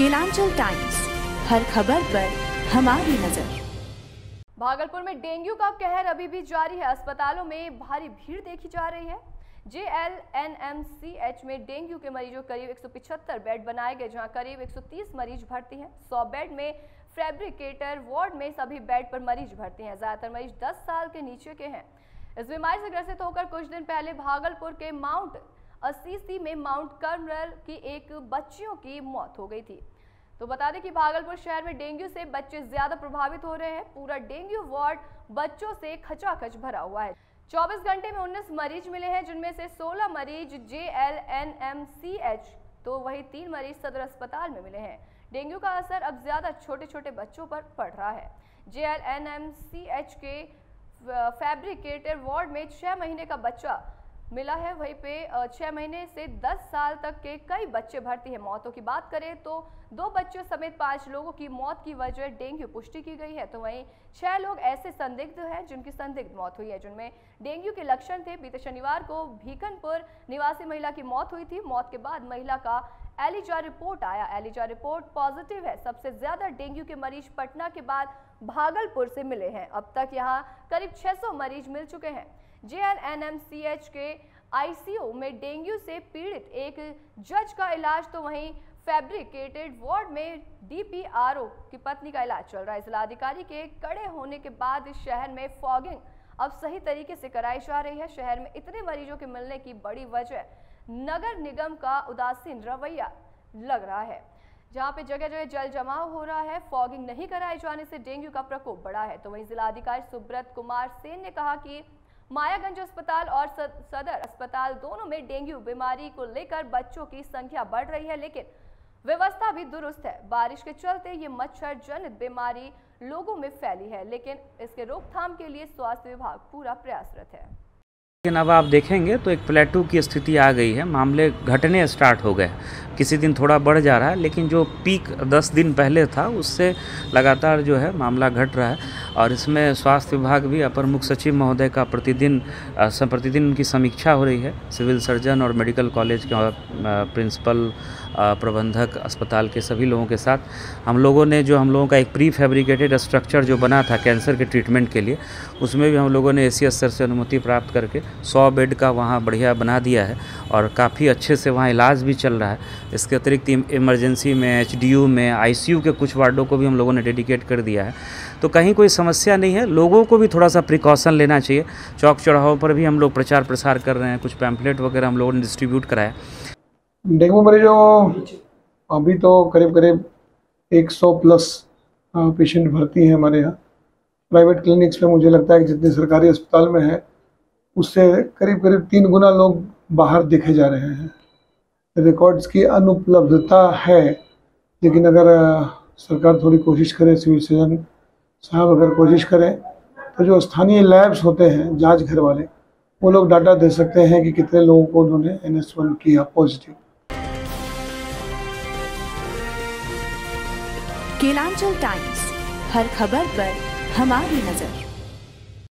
Kelanchal times, हर खबर पर हमारी नज़र। भागलपुर में डेंगू का कहर अभी भी जारी है। अस्पतालों में भारी भीड़ देखी जा रही है। J L N M C H में डेंगू के मरीजों करीब 175 बेड बनाए गए, जहाँ करीब 130 मरीज़ भर्ती हैं। 100 बेड में फैब्रिकेटर वार्ड में सभी बेड पर मरीज़ भर्ती हैं। ज़्यादातर मरीज़ 10 साल के नीचे के हैं। इस बीमारी से ग्रसित होकर कुछ दिन पहले भागलपुर के माउंट असीसी में माउंट कर्नल की एक बच्चियों की मौत हो गई थी। तो बता दें कि भागलपुर शहर में डेंगू से बच्चे ज़्यादा प्रभावित हो रहे हैं। पूरा डेंगू वार्ड बच्चों से खचाखच भरा हुआ है। 24 घंटे में 19 मरीज़ मिले हैं, जिनमें से 16 मरीज़ J L N M C H तो वही तीन मरीज़ सदर अस्पताल में मिले हैं। डेंगू का असर अब ज़्यादा छोटे छोटे बच्चों पर पड़ रहा है। J L N M C H के फैब्रिकेटर वार्ड में छह महीने का बच्चा मिला है वहीं पे छह महीने से दस साल तक के कई बच्चे भर्ती हैं। मौतों की बात करें तो दो बच्चों समेत पाँच लोगों की मौत की वजह डेंगू पुष्टि की गई है। तो वहीं छह लोग ऐसे संदिग्ध हैं जिनकी संदिग्ध मौत हुई है, जिनमें डेंगू के लक्षण थे। बीते शनिवार को भीकनपुर निवासी महिला की मौत हुई थी। मौत के बाद महिला का एलिजा रिपोर्ट आया। एलिजा रिपोर्ट पॉजिटिव है। सबसे ज़्यादा डेंगू के मरीज़ पटना के बाद भागलपुर से मिले हैं। अब तक यहाँ करीब 600 मरीज़ मिल चुके हैं। जेएलएनएमसीएच के आईसीयू में डेंगू से पीड़ित एक जज का इलाज तो वहीं फैब्रिकेटेड वार्ड में डीपीआरओ की पत्नी का इलाज चल रहा है। जिलाधिकारी के कड़े होने के बाद इस शहर में फॉगिंग अब सही तरीके से कराई जा रही है। शहर में इतने मरीजों के मिलने की बड़ी वजह नगर निगम का उदासीन रवैया लग रहा है, जहाँ पे जगह जगह जल जमाव हो रहा है। फॉगिंग नहीं कराए जाने से डेंगू का प्रकोप बढ़ा है। तो वहीं जिलाधिकारी सुब्रत कुमार सेन ने कहा कि मायागंज अस्पताल और सदर अस्पताल दोनों में डेंगू बीमारी को लेकर बच्चों की संख्या बढ़ रही है, लेकिन व्यवस्था भी दुरुस्त है। बारिश के चलते ये मच्छर जनित बीमारी लोगों में फैली है, लेकिन इसके रोकथाम के लिए स्वास्थ्य विभाग पूरा प्रयासरत है। लेकिन अब आप देखेंगे तो एक प्लेटू की स्थिति आ गई है। मामले घटने स्टार्ट हो गए। किसी दिन थोड़ा बढ़ जा रहा है, लेकिन जो पीक 10 दिन पहले था, उससे लगातार जो है मामला घट रहा है। और इसमें स्वास्थ्य विभाग भी अपर मुख्य सचिव महोदय का प्रतिदिन प्रतिदिन उनकी समीक्षा हो रही है। सिविल सर्जन और मेडिकल कॉलेज के प्रिंसिपल प्रबंधक, अस्पताल के सभी लोगों के साथ। हम लोगों ने जो हम लोगों का एक प्री फैब्रिकेटेड स्ट्रक्चर जो बना था कैंसर के ट्रीटमेंट के लिए, उसमें भी हम लोगों ने ए सी से अनुमति प्राप्त करके 100 बेड का वहाँ बढ़िया बना दिया है और काफ़ी अच्छे से वहाँ इलाज भी चल रहा है। इसके अतिरिक्त इमरजेंसी में, एचडीयू में, आईसीयू के कुछ वार्डों को भी हम लोगों ने डेडिकेट कर दिया है। तो कहीं कोई समस्या नहीं है, लोगों को भी थोड़ा सा प्रिकॉशन लेना चाहिए। चौक चौराहों पर भी हम लोग प्रचार प्रसार कर रहे हैं, कुछ पैम्पलेट वगैरह हम लोगों ने डिस्ट्रीब्यूट कराया। डेंगू मरीजों अभी तो करीब करीब 100 प्लस पेशेंट भर्ती हैं हमारे यहाँ। प्राइवेट क्लिनिक्स में मुझे लगता है कि जितने सरकारी अस्पताल में है, उससे करीब करीब तीन गुना लोग बाहर देखे जा रहे हैं। रिकॉर्ड्स की अनुपलब्धता है, लेकिन अगर सरकार थोड़ी कोशिश करे, सिविल सर्जन साहब अगर कोशिश करें तो जो स्थानीय लैब्स होते हैं, जाँच घर वाले, वो लोग डाटा दे सकते हैं कि कितने लोगों को उन्होंने एन एस वन किया पॉजिटिव। केलांचल टाइम्स हर खबर पर हमारी नज़र।